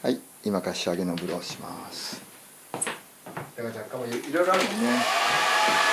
はい今から仕上げのブローします。だから若干もいろいろあるもんね。